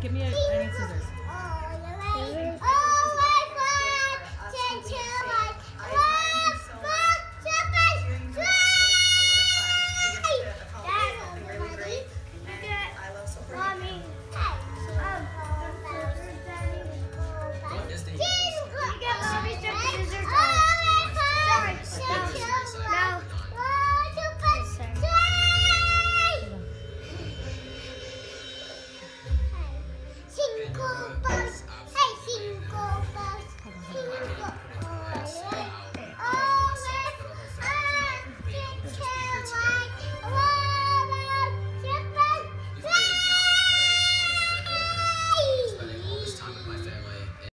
give me a, I need scissors.